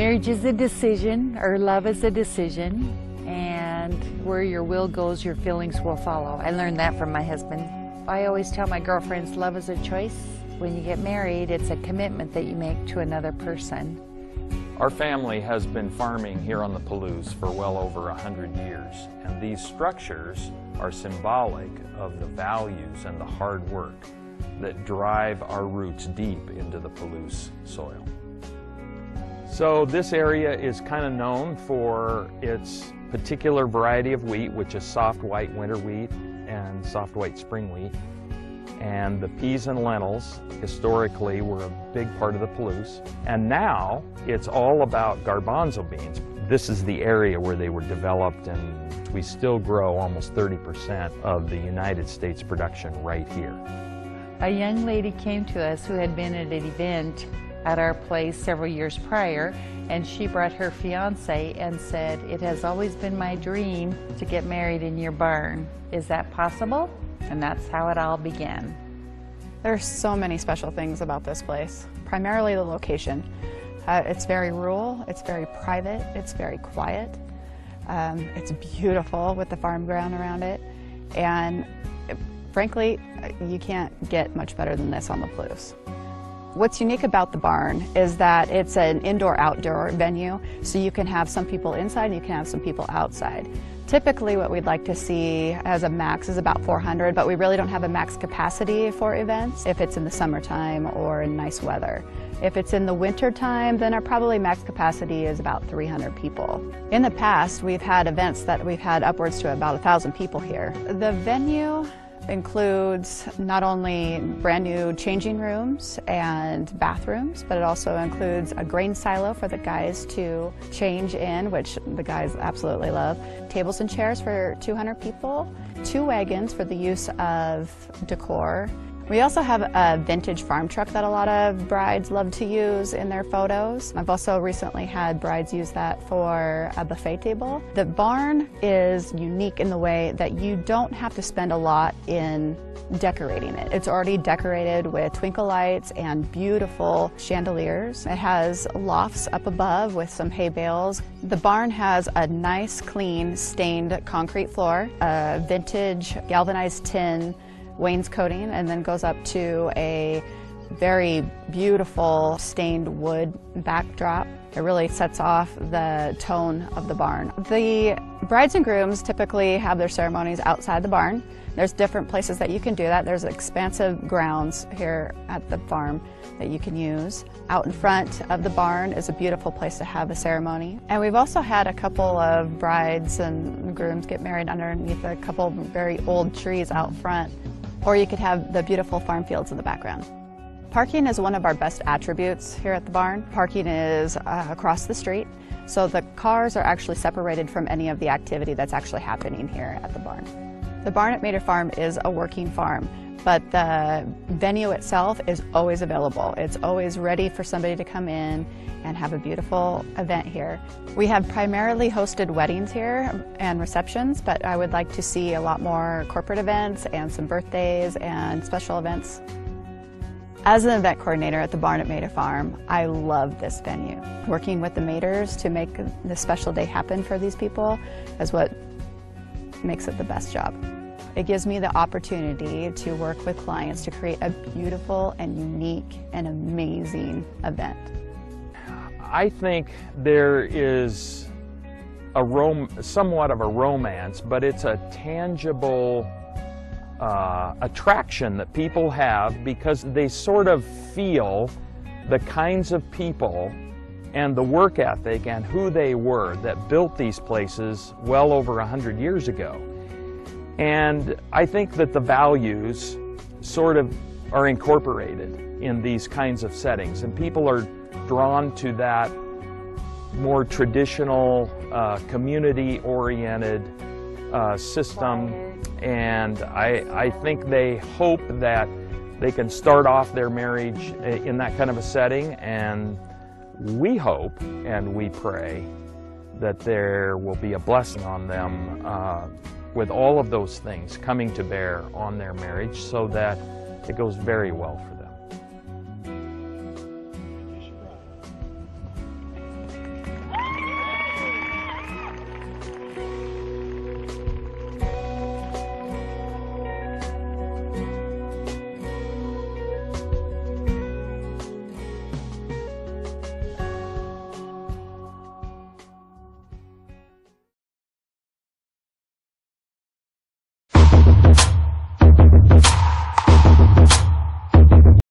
Marriage is a decision, or love is a decision, and where your will goes, your feelings will follow. I learned that from my husband. I always tell my girlfriends love is a choice. When you get married, it's a commitment that you make to another person. Our family has been farming here on the Palouse for well over a hundred years, and these structures are symbolic of the values and the hard work that drive our roots deep into the Palouse soil. So this area is kind of known for its particular variety of wheat, which is soft white winter wheat and soft white spring wheat. And the peas and lentils historically were a big part of the Palouse. And now it's all about garbanzo beans. This is the area where they were developed and we still grow almost 30% of the United States production right here. A young lady came to us who had been at an event at our place several years prior, and she brought her fiance and said, It has always been my dream to get married in your barn. Is that possible? And that's how it all began. There are so many special things about this place, primarily the location. Uh, it's very rural, it's very private, it's very quiet. Um, it's beautiful with the farm ground around it, and frankly, you can't get much better than this on the Palouse. What's unique about the barn is that it's an indoor-outdoor venue, so you can have some people inside and you can have some people outside. Typically what we'd like to see as a max is about 400, but we really don't have a max capacity for events if it's in the summertime or in nice weather. If it's in the winter time, then our probably max capacity is about 300 people. In the past, we've had events that we've had upwards to about 1,000 people here. The venue includes not only brand new changing rooms and bathrooms, but it also includes a grain silo for the guys to change in, which the guys absolutely love, tables and chairs for 200 people, two wagons for the use of decor, we also have a vintage farm truck that a lot of brides love to use in their photos. I've also recently had brides use that for a buffet table. The barn is unique in the way that you don't have to spend a lot in decorating it. It's already decorated with twinkle lights and beautiful chandeliers. It has lofts up above with some hay bales. The barn has a nice, clean, stained concrete floor, a vintage galvanized tin wainscoting and then goes up to a very beautiful stained wood backdrop. It really sets off the tone of the barn. The brides and grooms typically have their ceremonies outside the barn. There's different places that you can do that. There's expansive grounds here at the farm that you can use. Out in front of the barn is a beautiful place to have a ceremony. And we've also had a couple of brides and grooms get married underneath a couple very old trees out front or you could have the beautiful farm fields in the background. Parking is one of our best attributes here at the barn. Parking is uh, across the street, so the cars are actually separated from any of the activity that's actually happening here at the barn. The barn at Mader Farm is a working farm, but the venue itself is always available. It's always ready for somebody to come in and have a beautiful event here. We have primarily hosted weddings here and receptions, but I would like to see a lot more corporate events and some birthdays and special events. As an event coordinator at the barn at Mader Farm, I love this venue. Working with the Maders to make the special day happen for these people is what makes it the best job. It gives me the opportunity to work with clients to create a beautiful and unique and amazing event. I think there is a rom somewhat of a romance, but it's a tangible uh, attraction that people have because they sort of feel the kinds of people and the work ethic and who they were that built these places well over a hundred years ago. And I think that the values sort of are incorporated in these kinds of settings and people are drawn to that more traditional, uh, community-oriented uh, system. And I, I think they hope that they can start off their marriage in that kind of a setting. And we hope and we pray that there will be a blessing on them uh, with all of those things coming to bear on their marriage so that it goes very well for them.